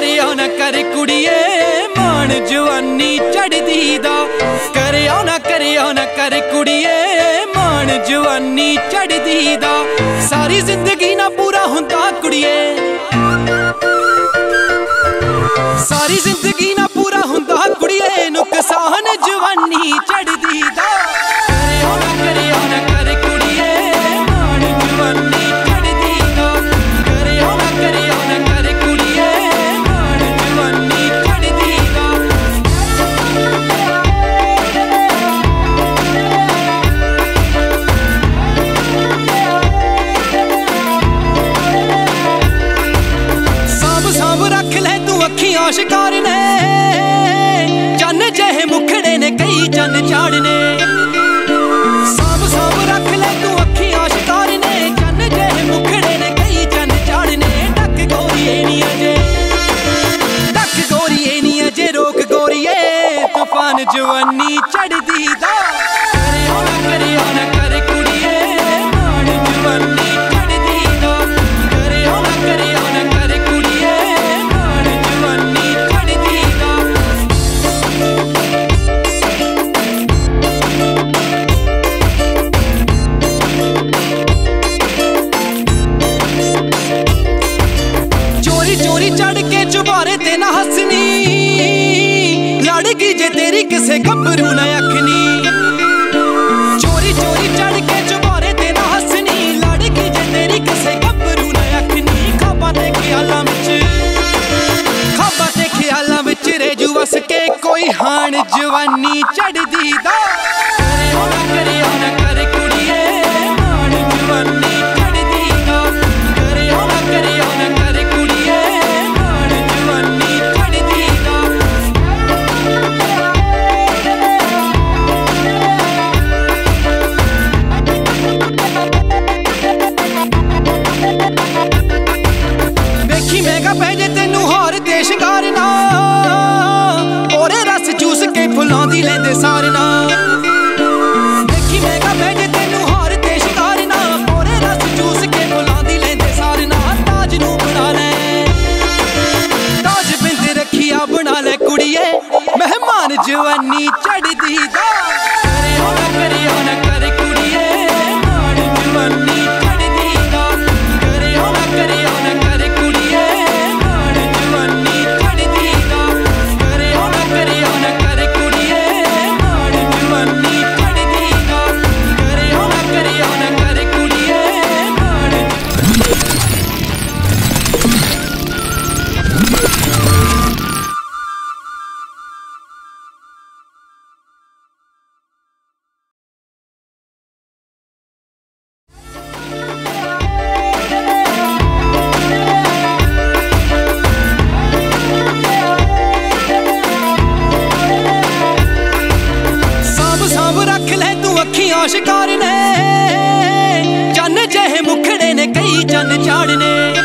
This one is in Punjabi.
ਕਰ ਕੁੜੀਏ, ਮਾਣ ਜਵਾਨੀ ਚੜਦੀ ਦਾ। ਕਰਿਓ ਨਾ ਕਰਿਓ ਨਾ ਕਰ ਕੁੜੀਏ, ਮਾਣ ਜਵਾਨੀ ਚੜਦੀ ਦਾ। ਸਾਰੀ ਜ਼ਿੰਦਗੀ ਨਾ ਪੂਰਾ ਹੁੰਦਾ ਕੁੜੀਏ। ਸਾਰੀ ਜ਼ਿੰਦਗੀ ਤੂੰ ਸ਼ਿਕਾਰ ਨੇ, ਚੰਨ ਜਿਹੇ ਮੁਖੜੇ ਨੇ, ਕਈ ਚੰਨ ਚਾੜਨੇ ਸਾਂਭ ਸਾਂਭ ਰੱਖ ਲੈ ਤੂੰ ਅੱਖੀਆਂ ਸ਼ਿਕਾਰ ਨੇ, ਚੰਨ ਜਿਹੇ ਮੁਖੜੇ ਨੇ, ਕਈ ਚੰਨ ਚਾੜਨੇ ਟੱਕ ਗੋਰੀਏ ਨੀ ਅਜੇ ਟੱਕ ਗੋਰੀਏ ਨੀ ਅਜੇ, ਰੋਕ ਗੋਰੀਏ, ਤੂਫਾਨ ਜਵਾਨੀ ਚੜਦੀ ਦਾ। ਕਰਿਓ ਨਾ ਕਰਿਓ ਨਾ ਨਾ ਹੱਸਣੀ ਲੜ ਗਈ ਜੇ ਤੇਰੀ ਕਿਸੇ ਗੱਭਰੂ ਨਾ ਅੱਖਣੀ ਚੋਰੀ ਚੋਰੀ ਚੜ ਕੇ ਚੁਬਾਰੇ ਤੇ ਨਾ ਹੱਸਣੀ ਲੜ ਗਈ ਜੇ ਤੇਰੀ ਕਿਸੇ ਗੱਭਰੂ ਨਾ ਅੱਖਣੀ ਖਾਬਾਂ ਤੇ ਖਿਆਲਾਂ ਵਿੱਚ, ਖਾਬਾਂ ਤੇ ਖਿਆਲਾਂ ਵਿੱਚ ਰੇਜੂ ਵਸ ਕੇ ਕੋਈ ਹਾਣ ਜਵਾਨੀ ਚੜਦੀ ਦਾ। ਦੀ ਲੈਂਦੇ ਸਾਰ ਨਾ। ਵੇਖੀ ਮਹਿੰਗਾ ਪੈ ਜੇ ਤੈਨੂੰ ਹਾਰ ਤੇ ਸ਼ਿੰਗਾਰ ਨਾ ਔਰੇ ਰਸ ਚੂਸ ਕੇ ਫੁੱਲਾਂ ਲੈਂਦੇ ਸਾਰ ਨਾ, ਤਾਜ ਨੂੰ ਬਣਾ ਲੈ। ਤਾਜ ਬਿੰਦ ਰੱਖਿਆ ਬਣਾ ਲੈ ਕੁੜੀਏ। ਮਹਿਮਾਨ ਜਵਾਨੀ ਚੜਦੀ ਦਾ ਤੂੰ ਸ਼ਿਕਾਰ ਨੇ। ਚੰਨ ਜਿਹੇ ਮੁਖੜੇ ਨੇ ਕਈ ਚੰਨ ਚਾੜਨੇ